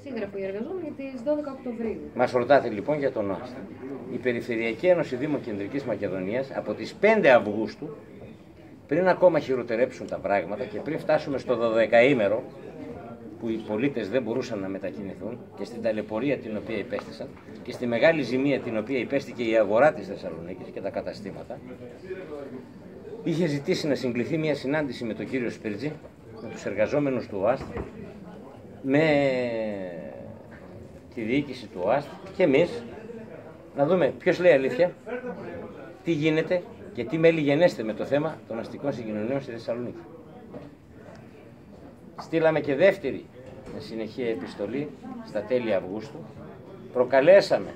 Σύγγραφο οι εργαζόμενοι για τις 12 Οκτωβρίου. Μας ρωτάτε λοιπόν για τον ΟΑΣΤ. Η Περιφερειακή Ένωση Δήμων Κεντρικής Μακεδονίας από τις 5 Αυγούστου, πριν ακόμα χειροτερέψουν τα πράγματα και πριν φτάσουμε στο 12ήμερο, που οι πολίτες δεν μπορούσαν να μετακινηθούν και στην ταλαιπωρία την οποία υπέστησαν και στη μεγάλη ζημία την οποία υπέστηκε η αγορά της Θεσσαλονίκης και τα καταστήματα, είχε ζητήσει να συγκληθεί μια συνάντηση με τον κύριο Σπίρτζη, με τους εργαζόμενους του ΟΑΣΤ, με τη διοίκηση του ΟΑΣΤ και εμείς να δούμε ποιος λέει αλήθεια, τι γίνεται και τι μέλη γενέστε με το θέμα των αστικών συγκοινωνιών στη Θεσσαλονίκη. Στείλαμε και δεύτερη με συνεχεία επιστολή στα τέλη Αυγούστου. Προκαλέσαμε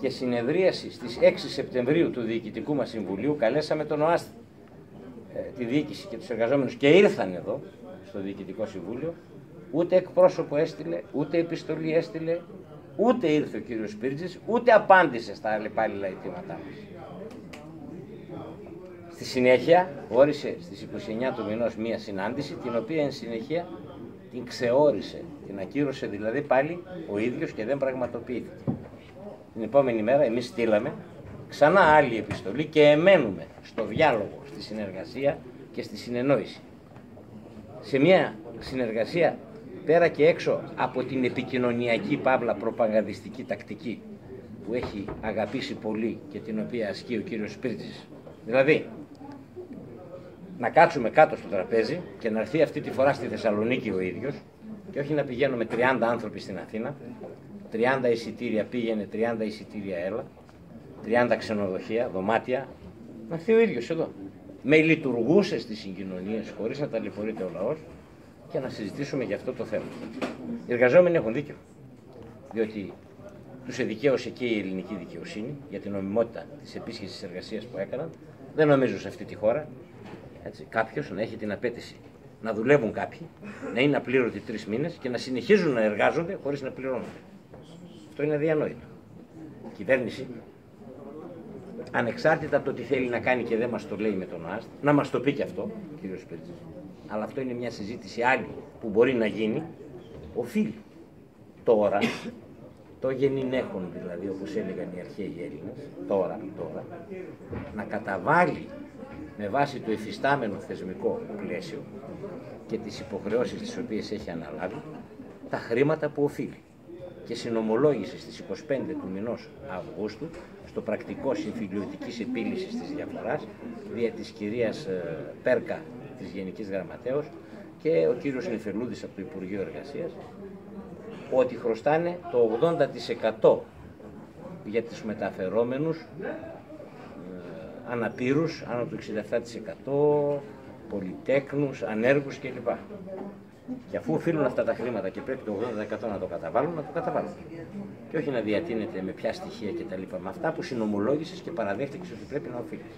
και συνεδρίαση στις 6 Σεπτεμβρίου του Διοικητικού μας Συμβουλίου. Καλέσαμε τον ΟΑΣΤ, ε, τη διοίκηση και τους εργαζόμενους και ήρθαν εδώ στο Διοικητικό Συμβούλιο Ούτε εκπρόσωπο έστειλε, ούτε επιστολή έστειλε, ούτε ήρθε ο κύριος Σπίρτζης, ούτε απάντησε στα αλλεπάλληλα αιτήματά μας. Στη συνέχεια όρισε στις 29 του μηνός μία συνάντηση, την οποία εν συνεχεία την ξεώρισε, την ακύρωσε δηλαδή πάλι ο ίδιος και δεν πραγματοποιήθηκε. Την επόμενη μέρα εμείς στείλαμε ξανά άλλη επιστολή και εμένουμε στο διάλογο, στη συνεργασία και στη συνεννόηση. Σε μια συνεργασία πέρα και έξω από την επικοινωνιακή παύλα προπαγανδιστική τακτική που έχει αγαπήσει πολύ και την οποία ασκεί ο κύριος Σπίρτζης. Δηλαδή, να κάτσουμε κάτω στο τραπέζι και να έρθει αυτή τη φορά στη Θεσσαλονίκη ο ίδιος και όχι να πηγαίνουμε 30 άνθρωποι στην Αθήνα, 30 εισιτήρια πήγαινε, 30 εισιτήρια έλα, 30 ξενοδοχεία, δωμάτια, να έρθει ο ίδιος εδώ. Με λειτουργούσες στις συγκοινωνίες χωρίς να ταλαιπωρείται ο λαός και να συζητήσουμε για αυτό το θέμα. Οι εργαζόμενοι έχουν δίκιο. Διότι τους εδικαίωσε και η ελληνική δικαιοσύνη για την νομιμότητα της επίσκεψη εργασίας που έκαναν. Δεν νομίζω σε αυτή τη χώρα κάποιος να έχει την απέτηση να δουλεύουν κάποιοι, να είναι απλήρωτοι τρεις μήνες και να συνεχίζουν να εργάζονται χωρίς να πληρώνονται. Αυτό είναι αδιανόητο. Η κυβέρνηση, ανεξάρτητα από το τι θέλει να κάνει και δεν μας το λέει με τον ΟΑΣΤ, να μας το πει και αυτό, κύριος Σπέτζη, αλλά αυτό είναι μια συζήτηση άλλη που μπορεί να γίνει, οφείλει τώρα, το γενινέχον δηλαδή όπως έλεγαν οι αρχαίοι Έλληνες, τώρα, τώρα, να καταβάλει με βάση το εφιστάμενο θεσμικό πλαίσιο και τις υποχρεώσεις τις οποίες έχει αναλάβει, τα χρήματα που οφείλει. Και συνομολόγησε στις 25 του μηνός Αυγούστου στο πρακτικό συμφιλιωτικής επίλυσης της διαφοράς δια της κυρίας ε, Πέρκα της Γενικής Γραμματέως και ο κύριος Νεφερλούδης από το Υπουργείο Εργασίας ότι χρωστάνε το 80% για τους μεταφερόμενους ε, αναπήρους, άνω του 67%, πολυτέκνους, ανέργους κλπ. Και αφού οφείλουν αυτά τα χρήματα και πρέπει το 80% να το καταβάλουν, να το καταβάλουν. Και όχι να διατείνεται με ποια στοιχεία κτλ. Με αυτά που συνομολόγησες και παραδέχτηκες ότι πρέπει να οφείλεις.